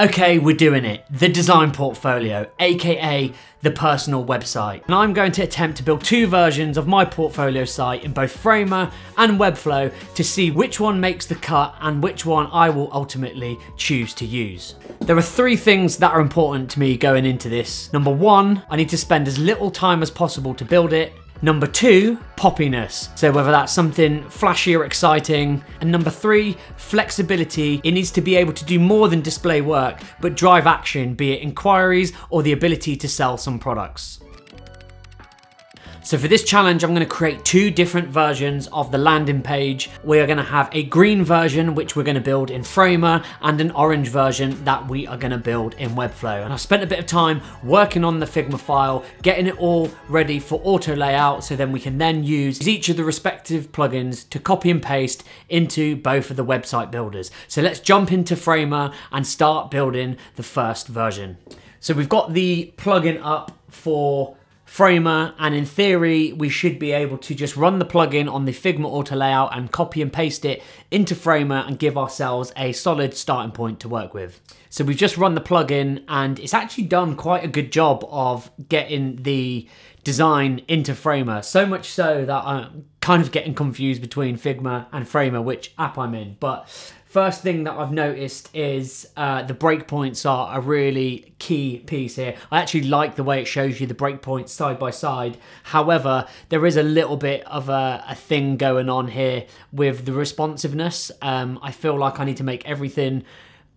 Okay, we're doing it. The design portfolio, aka the personal website. And I'm going to attempt to build two versions of my portfolio site in both Framer and Webflow to see which one makes the cut and which one I will ultimately choose to use. There are three things that are important to me going into this. Number one, I need to spend as little time as possible to build it. Number two, poppiness. So whether that's something flashy or exciting. And number three, flexibility. It needs to be able to do more than display work, but drive action, be it inquiries or the ability to sell some products. So for this challenge, I'm gonna create two different versions of the landing page. We are gonna have a green version, which we're gonna build in Framer, and an orange version that we are gonna build in Webflow. And I spent a bit of time working on the Figma file, getting it all ready for auto layout, so then we can then use each of the respective plugins to copy and paste into both of the website builders. So let's jump into Framer and start building the first version. So we've got the plugin up for Framer, and in theory, we should be able to just run the plugin on the Figma auto layout and copy and paste it into Framer and give ourselves a solid starting point to work with. So we've just run the plugin and it's actually done quite a good job of getting the design into Framer. So much so that I'm kind of getting confused between Figma and Framer, which app I'm in. But First thing that I've noticed is uh, the breakpoints are a really key piece here. I actually like the way it shows you the breakpoints side by side. However, there is a little bit of a, a thing going on here with the responsiveness. Um, I feel like I need to make everything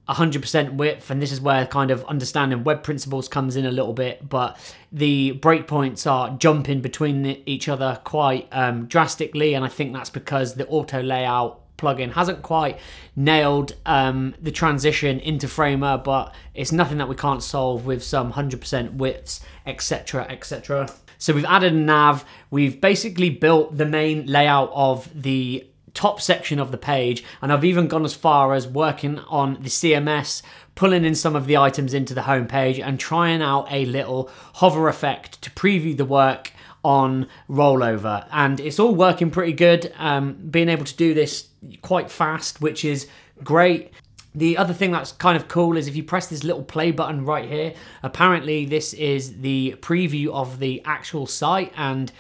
100% width and this is where kind of understanding web principles comes in a little bit but the breakpoints are jumping between each other quite um, drastically and I think that's because the auto layout plugin hasn't quite nailed um, the transition into Framer, but it's nothing that we can't solve with some 100% widths, etc., etc. So we've added a nav. We've basically built the main layout of the top section of the page, and I've even gone as far as working on the CMS, pulling in some of the items into the homepage and trying out a little hover effect to preview the work on rollover. And it's all working pretty good um, being able to do this quite fast which is great. The other thing that's kind of cool is if you press this little play button right here apparently this is the preview of the actual site and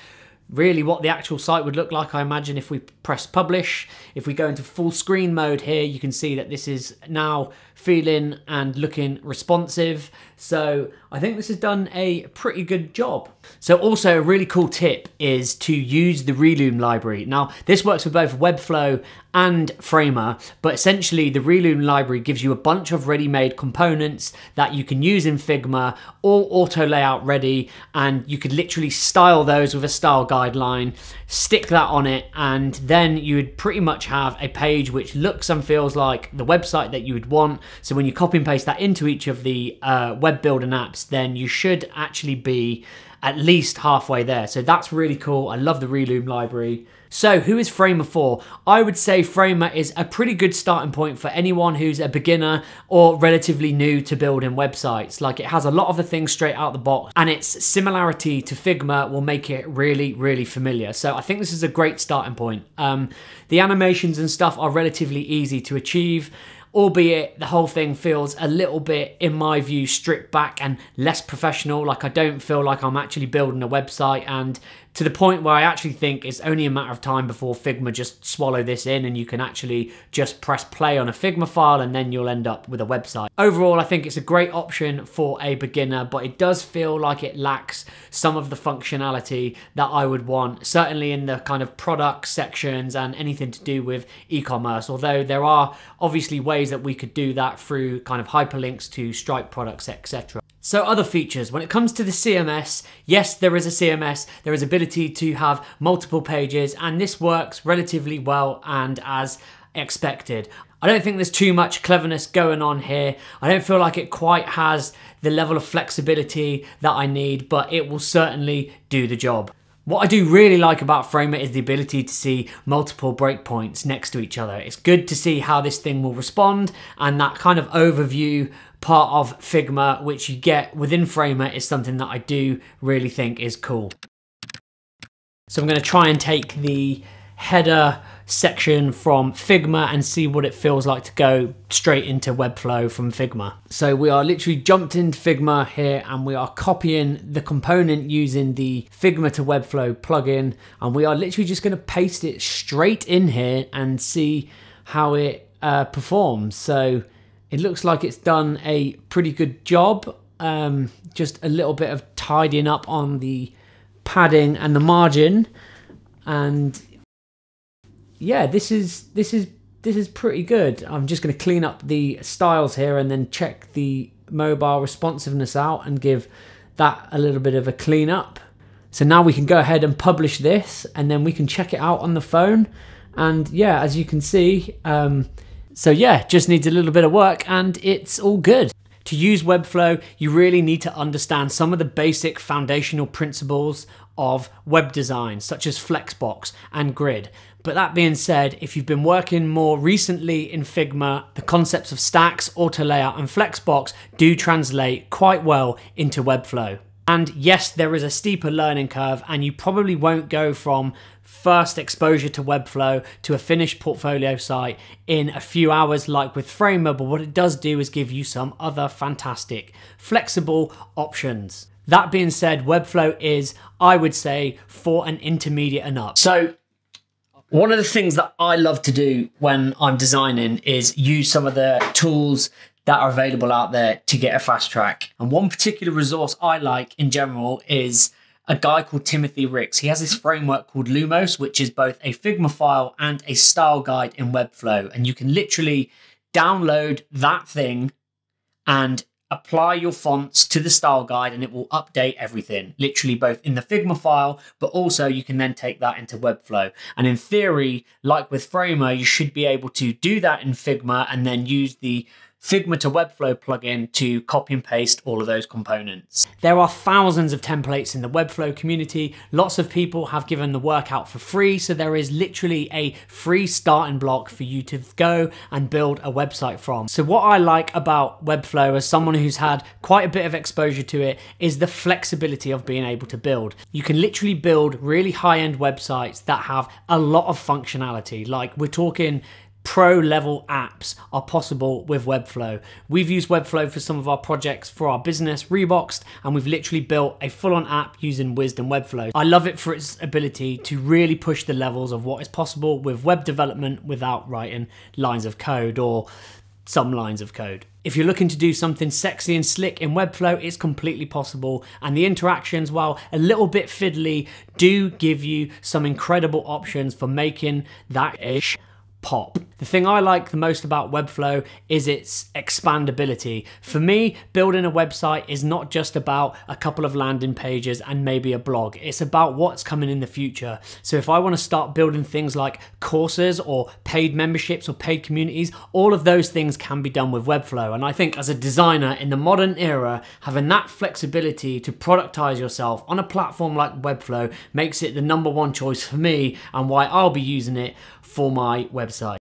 really what the actual site would look like I imagine if we press publish. If we go into full screen mode here you can see that this is now feeling and looking responsive so I think this has done a pretty good job. So also a really cool tip is to use the Relume library. Now this works for both Webflow and Framer, but essentially the Relume library gives you a bunch of ready-made components that you can use in Figma, all auto layout ready, and you could literally style those with a style guideline, stick that on it, and then you would pretty much have a page which looks and feels like the website that you would want. So when you copy and paste that into each of the uh, web building apps, then you should actually be at least halfway there. So that's really cool. I love the Relume library. So who is Framer for? I would say Framer is a pretty good starting point for anyone who's a beginner or relatively new to building websites. Like it has a lot of the things straight out the box and its similarity to Figma will make it really, really familiar. So I think this is a great starting point. Um, the animations and stuff are relatively easy to achieve albeit the whole thing feels a little bit, in my view, stripped back and less professional. Like I don't feel like I'm actually building a website and to the point where I actually think it's only a matter of time before Figma just swallow this in and you can actually just press play on a Figma file and then you'll end up with a website. Overall, I think it's a great option for a beginner, but it does feel like it lacks some of the functionality that I would want, certainly in the kind of product sections and anything to do with e-commerce, although there are obviously ways that we could do that through kind of hyperlinks to Stripe products, etc. So other features, when it comes to the CMS, yes, there is a CMS, there is ability to have multiple pages and this works relatively well and as expected. I don't think there's too much cleverness going on here. I don't feel like it quite has the level of flexibility that I need, but it will certainly do the job. What I do really like about Framer is the ability to see multiple breakpoints next to each other. It's good to see how this thing will respond and that kind of overview part of Figma which you get within Framer is something that I do really think is cool. So I'm going to try and take the header section from Figma and see what it feels like to go straight into Webflow from Figma. So we are literally jumped into Figma here and we are copying the component using the Figma to Webflow plugin and we are literally just going to paste it straight in here and see how it uh, performs. So it looks like it's done a pretty good job. Um, just a little bit of tidying up on the padding and the margin and yeah, this is this is this is pretty good. I'm just going to clean up the styles here and then check the mobile responsiveness out and give that a little bit of a clean up. So now we can go ahead and publish this and then we can check it out on the phone. And yeah, as you can see, um, so yeah, just needs a little bit of work and it's all good. To use Webflow, you really need to understand some of the basic foundational principles of web design, such as Flexbox and Grid. But that being said, if you've been working more recently in Figma, the concepts of stacks, auto layout, and Flexbox do translate quite well into Webflow. And yes, there is a steeper learning curve, and you probably won't go from first exposure to Webflow to a finished portfolio site in a few hours, like with Framer. But what it does do is give you some other fantastic, flexible options. That being said, Webflow is, I would say, for an intermediate and up. So one of the things that I love to do when I'm designing is use some of the tools that are available out there to get a fast track. And one particular resource I like in general is a guy called Timothy Ricks. He has this framework called Lumos, which is both a Figma file and a style guide in Webflow. And you can literally download that thing and apply your fonts to the style guide and it will update everything, literally both in the Figma file, but also you can then take that into Webflow. And in theory, like with Framer, you should be able to do that in Figma and then use the Figma to Webflow plugin to copy and paste all of those components. There are thousands of templates in the Webflow community. Lots of people have given the workout for free, so there is literally a free starting block for you to go and build a website from. So what I like about Webflow as someone who's had quite a bit of exposure to it is the flexibility of being able to build. You can literally build really high-end websites that have a lot of functionality. Like we're talking pro level apps are possible with Webflow. We've used Webflow for some of our projects for our business, Reboxed, and we've literally built a full on app using Wisdom Webflow. I love it for its ability to really push the levels of what is possible with web development without writing lines of code or some lines of code. If you're looking to do something sexy and slick in Webflow, it's completely possible. And the interactions, while a little bit fiddly, do give you some incredible options for making that ish pop. The thing I like the most about Webflow is its expandability. For me, building a website is not just about a couple of landing pages and maybe a blog. It's about what's coming in the future. So if I want to start building things like courses or paid memberships or paid communities, all of those things can be done with Webflow. And I think as a designer in the modern era, having that flexibility to productize yourself on a platform like Webflow makes it the number one choice for me and why I'll be using it for my website.